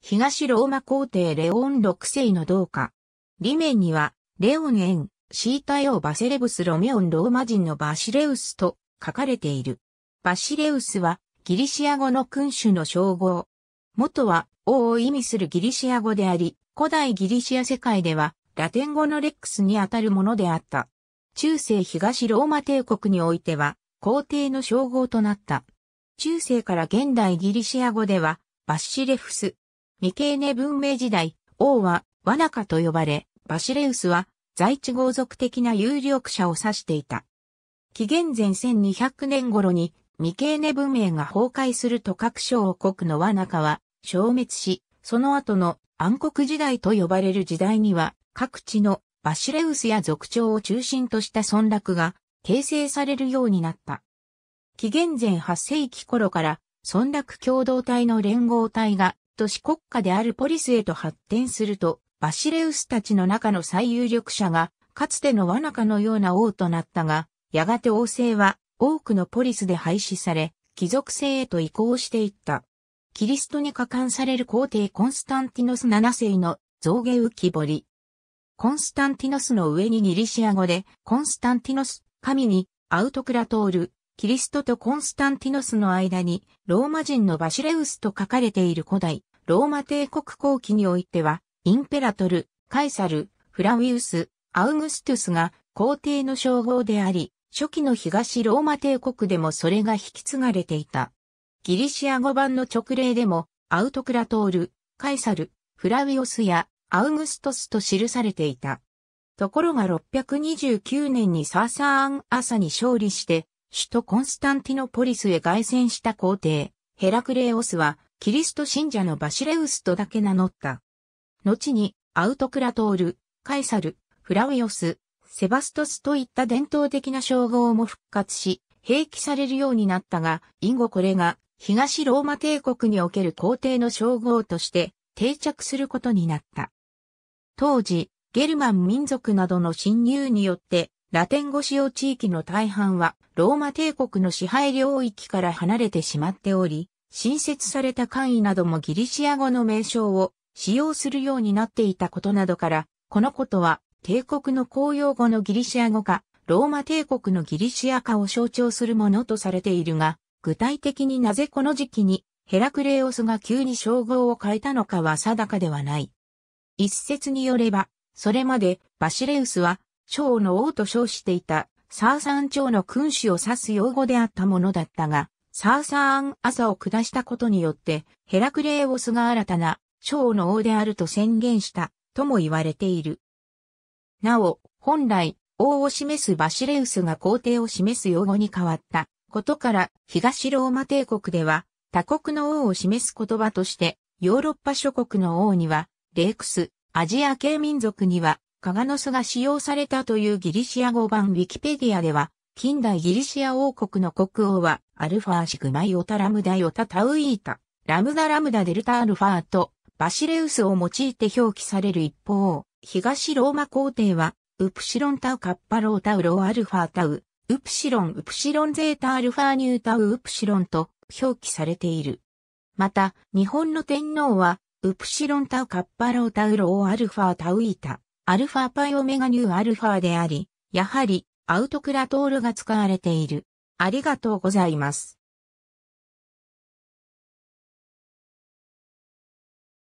東ローマ皇帝レオン6世の銅貨。裏面には、レオン円、シータヨバセレブスロメオンローマ人のバシレウスと書かれている。バシレウスはギリシア語の君主の称号。元は王を意味するギリシア語であり、古代ギリシア世界ではラテン語のレックスにあたるものであった。中世東ローマ帝国においては皇帝の称号となった。中世から現代ギリシア語ではバッシレフス。未経ネ文明時代、王はワナカと呼ばれ、バシレウスは在地豪族的な有力者を指していた。紀元前1200年頃に未経ネ文明が崩壊すると各小国のワナカは消滅し、その後の暗黒時代と呼ばれる時代には各地のバシレウスや族長を中心とした村落が形成されるようになった。紀元前8世紀頃から村落共同体の連合体が都市国家であるポリスへと発展すると、バシレウスたちの中の最有力者が、かつてのワナカのような王となったが、やがて王政は多くのポリスで廃止され、貴族制へと移行していった。キリストに加冠される皇帝コンスタンティノス7世の造形浮き彫り。コンスタンティノスの上にギリシア語で、コンスタンティノス、神に、アウトクラトール、キリストとコンスタンティノスの間に、ローマ人のバシレウスと書かれている古代、ローマ帝国後期においては、インペラトル、カイサル、フラウィウス、アウグストゥスが皇帝の称号であり、初期の東ローマ帝国でもそれが引き継がれていた。ギリシア語版の直令でも、アウトクラトール、カイサル、フラウィオスやアウグストスと記されていた。ところが629年にサーサーン朝に勝利して、首都コンスタンティノポリスへ凱旋した皇帝、ヘラクレオスは、キリスト信者のバシレウスとだけ名乗った。後に、アウトクラトール、カイサル、フラウィオス、セバストスといった伝統的な称号も復活し、併記されるようになったが、以後これが、東ローマ帝国における皇帝の称号として定着することになった。当時、ゲルマン民族などの侵入によってラテン語使用地域の大半はローマ帝国の支配領域から離れてしまっており、新設された官位などもギリシア語の名称を使用するようになっていたことなどから、このことは帝国の公用語のギリシア語か、ローマ帝国のギリシア化を象徴するものとされているが、具体的になぜこの時期にヘラクレオスが急に称号を変えたのかは定かではない。一説によれば、それまでバシレウスは蝶の王と称していたサーサン朝の君主を指す用語であったものだったが、サーサーン朝を下したことによって、ヘラクレーオスが新たな蝶の王であると宣言したとも言われている。なお、本来、王を示すバシレウスが皇帝を示す用語に変わったことから、東ローマ帝国では他国の王を示す言葉として、ヨーロッパ諸国の王には、レークス、アジア系民族にはカガノスが使用されたというギリシア語版ウィキペディアでは、近代ギリシア王国の国王は、アルファシグマイオタラムダヨタタウイータ、ラムダラムダデルタアルファーと、バシレウスを用いて表記される一方、東ローマ皇帝は、ウプシロンタウカッパロータウローアルファタウ、ウプシロンウプシロンゼータアルファニュータウウプシロンと表記されている。また、日本の天皇は、ウプシロンタウカッパロータウローアルファタウイータ、アルファパイオメガニューアルファであり、やはりアウトクラトールが使われている。ありがとうございます。